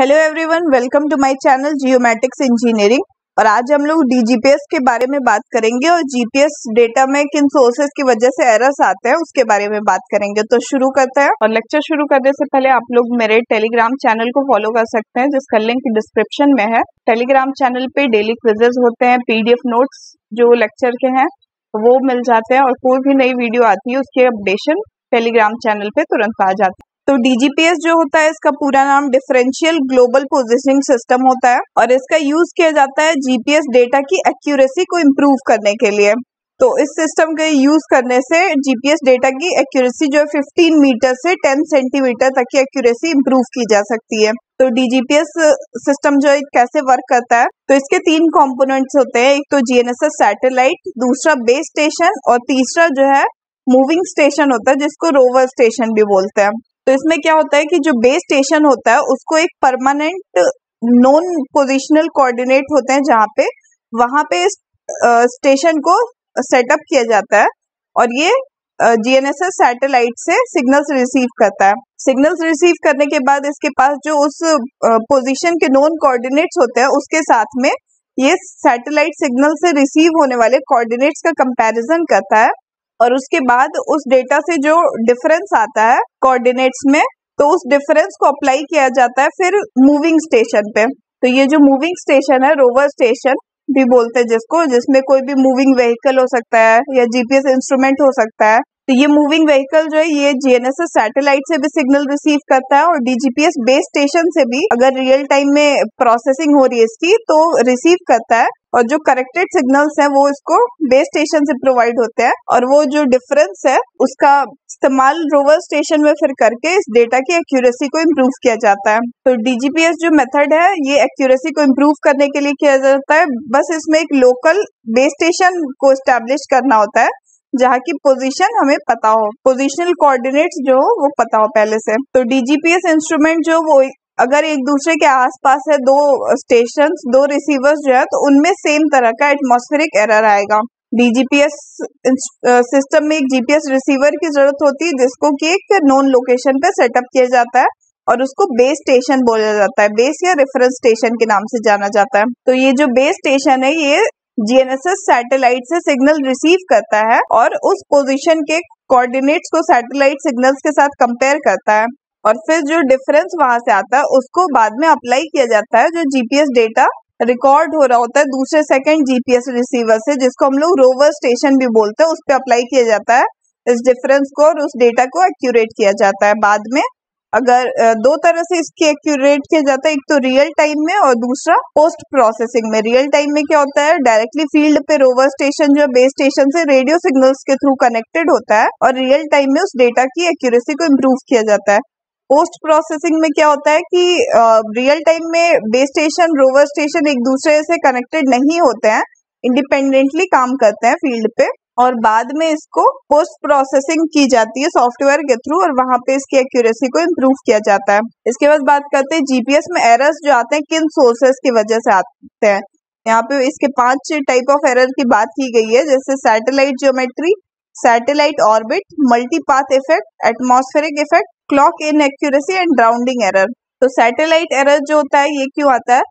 Hello everyone welcome to my channel geomatics engineering और आज हम लोग डीजीपीएस के बारे में बात करेंगे और जीपीएस डेटा में किन सोर्सेज की वजह से एरर्स आते हैं, उसके बारे में बात करेंगे। तो शुरू करते हैं। और लेक्चर शुरू करने से पहले आप लोग मेरे टेलीग्राम चैनल को फॉलो कर सकते हैं, जिसका लिंक डिस्क्रिप्शन में है। टेलीग्राम चैनल पे डेली क्विजेज होते हैं पीडीएफ नोट्स जो लेक्चर के हैं, वो मिल जाते हैं। और कोई भी नई वीडियो आती है, उसकी अपडेशन टेलीग्राम चैनल पे तुरंत आ जाती है। तो डीजीपीएस जो होता है, इसका पूरा नाम डिफरेंशियल ग्लोबल पोजिशनिंग सिस्टम होता है और इसका यूज़ किया जाता है जीपीएस डेटा की एक्यूरेसी को इम्प्रूव करने के लिए। तो इस सिस्टम के यूज़ करने से जीपीएस डेटा की एक्यूरेसी जो है 15 मीटर से 10 सेंटीमीटर तक की एक्यूरेसी इम्प्रूव की जा सकती है। तो डीजीपीएस सिस्टम जो है कैसे वर्क करता है? तो इसके तीन कंपोनेंट्स होते हैं, एक तो जीएनएसएस सैटेलाइट दूसरा बेस स्टेशन और तीसरा जो है मूविंग स्टेशन होता है, जिसको रोवर स्टेशन भी बोलते हैं। तो इसमें क्या होता है कि जो बेस स्टेशन होता है, उसको एक परमानेंट नॉन पोजिशनल कोऑर्डिनेट होते हैं जहाँ पे, वहाँ पे इस स्टेशन को सेटअप किया जाता है और ये जीएनएसएस सैटेलाइट से सिग्नल्स रिसीव करता है। सिग्नल्स रिसीव करने के बाद इसके पास जो उस पोजीशन के नॉन कोऑर्डिनेट्स होते हैं, उसके साथ में ये सैटेलाइट सिग्नल से रिसीव होने वाले कोऑर्डिनेट्स का कंपैरिजन करता है। और उसके बाद उस डेटा से जो डिफरेंस आता है कोऑर्डिनेट्स में तो उस डिफरेंस को अप्लाई किया जाता है फिर मूविंग स्टेशन पे। तो ये जो मूविंग स्टेशन है रोवर स्टेशन भी बोलते हैं जिसको, जिसमें कोई भी मूविंग व्हीकल हो सकता है या जीपीएस इंस्ट्रूमेंट हो सकता है। तो ये मूविंग व्हीकल जो है, ये जीएनएसएस सैटेलाइट से भी सिग्नल रिसीव करता है और डीजीपीएस बेस स्टेशन से भी अगर रियल टाइम में प्रोसेसिंग हो रही है इसकी तो रिसीव करता है। और जो करेक्टेड सिग्नल्स हैं, वो इसको बेस स्टेशन से प्रोवाइड होते हैं और वो जो डिफरेंस है, उसका इस्तेमाल रोवर स्टेशन में फिर करके इस डेटा की एक्यूरेसी को इम्प्रूव किया जाता है। तो डीजीपीएस जो मेथड है, ये एक्यूरेसी को इम्प्रूव करने के लिए किया जाता है। बस इसमें एक लोकल बेस स्टेशन को स्टैब्लिश करना होता है, जहाँ की पोजीशन हमें पता हो। पोजिशनल कोऑर्डिनेट्स जो हो, वो पता हो पहले से। तो डीजीपीएस इंस्ट्रूमेंट जो वो अगर एक दूसरे के आसपास है, दो स्टेशन दो रिसीवर्स जो है तो उनमें सेम तरह का एटमोस्फेरिक एरर आएगा। डीजीपीएस सिस्टम में एक जीपीएस रिसीवर की ज़रूरत होती है, जिसको कि एक नॉन लोकेशन पे सेटअप किया जाता है और उसको बेस स्टेशन बोला जाता है। बेस या रेफरेंस स्टेशन के नाम से जाना जाता है। तो ये जो बेस स्टेशन है, ये जीएनएसएस सैटेलाइट से सिग्नल रिसीव करता है और उस पोजीशन के कोऑर्डिनेट्स को सैटेलाइट सिग्नल्स के साथ कंपेयर करता है। और फिर जो डिफरेंस वहाँ से आता है, उसको बाद में अप्लाई किया जाता है, जो जीपीएस डेटा रिकॉर्ड हो रहा होता है दूसरे सेकंड जीपीएस रिसीवर से, जिसको हम लोग रोवर स्टेशन भी बोलते हैं, उस पर अप्लाई किया जाता है। इस डिफरेंस को और उस डेटा को एक्यूरेट किया जाता है बाद में। अगर दो तरह से इसकी एक्यूरेट किया जाता है, एक तो रियल टाइम में और दूसरा पोस्ट प्रोसेसिंग में। रियल टाइम में क्या होता है डायरेक्टली फ़ील्ड पे रोवर स्टेशन जो बेस स्टेशन से रेडियो सिग्नल्स के थ्रू कनेक्टेड होता है और रियल टाइम में उस डेटा की एक्यूरेसी को इम्प्रूव किया जाता है। पोस्ट प्रोसेसिंग में क्या होता है कि रियल टाइम में बेस स्टेशन रोवर स्टेशन एक दूसरे से कनेक्टेड नहीं होते हैं इंडिपेंडेंटली काम करते हैं फ़ील्ड पे और बाद में इसको पोस्ट प्रोसेसिंग की जाती है सॉफ्टवेयर के थ्रू और वहाँ पे इसकी एक्यूरेसी को इम्प्रूव किया जाता है। इसके बाद बात करते हैं जीपीएस में एरर्स जो आते हैं, किन सोर्सेस की वजह से आते हैं। यहाँ पे इसके पाँच टाइप ऑफ़ एरर की बात की गई है, जैसे satellite geometry satellite orbit multipath effect atmospheric effect clock inaccuracy and rounding error तो सैटेलाइट एरर जो होता है, ये क्यों आता है?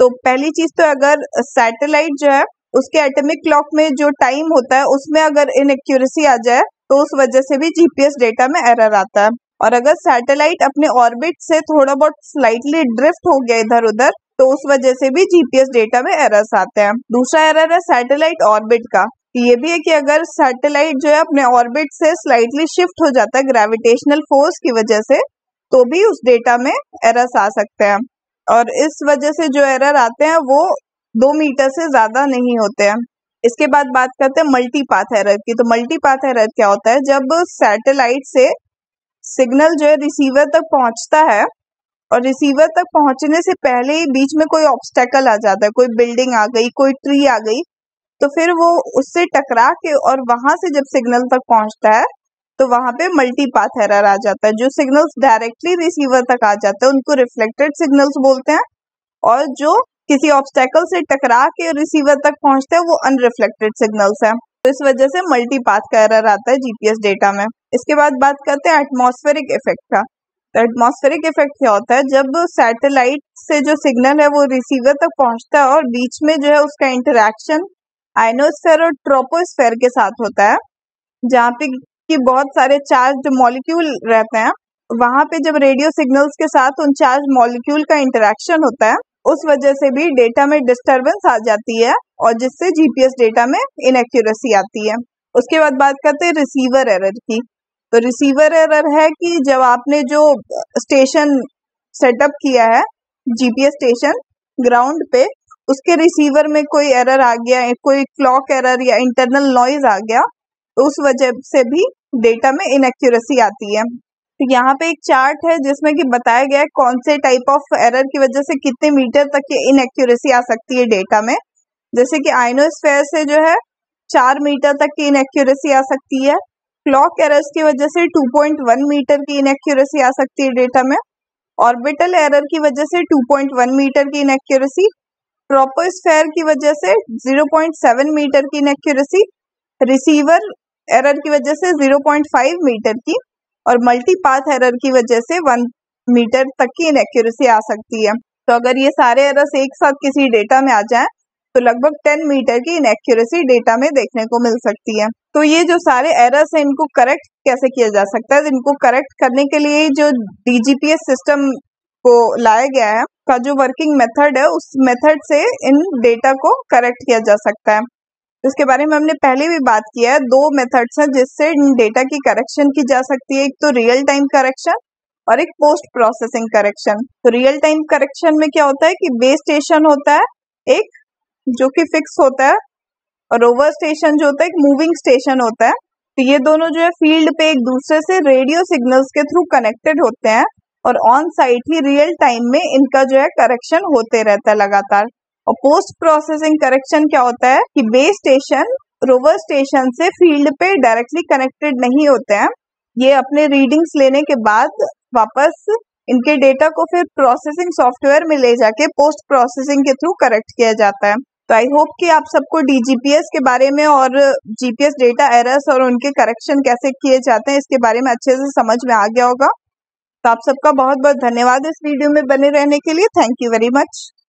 तो पहली चीज़ तो अगर सैटेलाइट जो है, उसके एटमिक क्लॉक में जो टाइम होता है, उसमें अगर इन इनएक्यूरेसी आ जाए तो उस वजह से भी जीपीएस डेटा में एरर आता है। और अगर सैटेलाइट अपने ऑर्बिट से थोड़ा बहुत स्लाइटली ड्रिफ्ट हो गया इधर उधर तो उस वजह से भी जीपीएस डेटा में एरर्स आते हैं। दूसरा एरर है सैटेलाइट ऑर्बिट का। ये भी है कि अगर सैटेलाइट जो है अपने ऑर्बिट से स्लाइटली शिफ्ट हो जाता है ग्रेविटेशनल फोर्स की वजह से तो भी उस डेटा में एरर्स आ सकते हैं। और इस वजह से जो एरर आते हैं, वो दो मीटर से ज़्यादा नहीं होते हैं। इसके बाद बात करते हैं मल्टी पाथ एरर की। तो मल्टी पाथ एरर क्या होता है? जब सैटेलाइट से सिग्नल जो है रिसीवर तक पहुँचता है, और रिसीवर तक पहुँचने से पहले ही बीच में कोई ऑब्स्टेकल आ जाता है, कोई बिल्डिंग आ गई, कोई ट्री आ गई तो फिर वो उससे टकरा के और वहाँ से जब सिग्नल तक पहुँचता है तो वहाँ पे मल्टी पाथ एरर आ जाता है। जो सिग्नल्स डायरेक्टली रिसीवर तक आ जाते हैं, उनको रिफ्लेक्टेड सिग्नल्स बोलते हैं और जो किसी ऑब्स्टेकल से टकरा के रिसीवर तक पहुँचते हैं, वो अनरिफ्लेक्टेड सिग्नल्स है। तो इस वजह से मल्टी पाथ का एरर आता है जीपीएस डेटा में। इसके बाद बात करते हैं एटमोस्फेरिक इफ़ेक्ट का। तो एटमॉस्फेरिक इफ़ेक्ट क्या होता है? जब सैटेलाइट से जो सिग्नल है, वो रिसीवर तक पहुँचता है और बीच में जो है उसका इंटरेक्शन आइनोस्फेयर और ट्रोपोस्फेयर के साथ होता है, जहाँ पे कि बहुत सारे चार्ज मॉलिक्यूल रहते हैं। वहाँ पे जब रेडियो सिग्नल्स के साथ उन चार्ज मॉलिक्यूल का इंटरेक्शन होता है, उस वजह से भी डेटा में डिस्टरबेंस आ जाती है और जिससे जीपीएस डेटा में इनएक्यूरेसी आती है। उसके बाद बात करते हैं रिसीवर एरर की। तो रिसीवर एरर है कि जब आपने जो स्टेशन सेटअप किया है जीपीएस स्टेशन ग्राउंड पे उसके रिसीवर में कोई एरर आ गया, कोई क्लॉक एरर या इंटरनल नॉइज़ आ गया तो उस वजह से भी डेटा में इनएक्यूरेसी आती है। तो यहाँ पे एक चार्ट है जिसमें कि बताया गया है कौन से टाइप ऑफ़ एरर की वजह से कितने मीटर तक की इनएक्यूरेसी आ सकती है डेटा में। जैसे कि आइनोस्फेयर से जो है, चार मीटर तक की इनएक्यूरेसी आ सकती है। क्लॉक एरर्स की वजह से 2.1 मीटर की इनएक्यूरेसी आ सकती है डेटा में। ऑर्बिटल एरर की वजह से 2.1 मीटर की इनएक्यूरेसी ट्रोपोस्फेयर की वजह से 0.7 मीटर की इनएक्यूरेसी रिसीवर एरर की वजह से 0.5 मीटर की और मल्टीपाथ एरर की वजह से वन मीटर तक की इनएक्यूरेसी आ सकती है। तो अगर ये सारे एरर्स एक साथ किसी डेटा में आ जाएँ तो लगभग 10 मीटर की इनएक्यूरेसी डेटा में देखने को मिल सकती है। तो ये जो सारे एरर्स हैं, इनको करेक्ट कैसे किया जा सकता है? इनको करेक्ट करने के लिए जो डीजीपीएस सिस्टम को लाया गया है, का जो वर्किंग मेथड है, उस मेथड से इन डेटा को करेक्ट किया जा सकता है। इसके बारे में हमने पहले भी बात किया है, दो मेथड्स हैं जिससे इन डेटा की करेक्शन की जा सकती है। एक तो रियल टाइम करेक्शन और एक पोस्ट प्रोसेसिंग करेक्शन तो रियल टाइम करेक्शन में क्या होता है कि बेस स्टेशन होता है एक, जो कि फिक्स होता है, और ओवर स्टेशन जो होता है एक मूविंग स्टेशन होता है। तो ये दोनों जो है फ़ील्ड पे एक दूसरे से रेडियो सिग्नल्स के थ्रू कनेक्टेड होते हैं। और ऑन साइट ही रियल टाइम में इनका जो है करेक्शन होते रहता है लगातार। और पोस्ट प्रोसेसिंग करेक्शन क्या होता है कि बेस स्टेशन रोवर स्टेशन से फ़ील्ड पे डायरेक्टली कनेक्टेड नहीं होते हैं। ये अपने रीडिंग्स लेने के बाद वापस इनके डेटा को फिर प्रोसेसिंग सॉफ्टवेयर में ले जाके पोस्ट प्रोसेसिंग के थ्रू करेक्ट किया जाता है। तो आई होप कि आप सबको डीजीपीएस के बारे में और जीपीएस डेटा एरर्स और उनके करेक्शन कैसे किए जाते हैं, इसके बारे में अच्छे से समझ में आ गया होगा। तो आप सबका बहुत बहुत धन्यवाद इस वीडियो में बने रहने के लिए। Thank you very much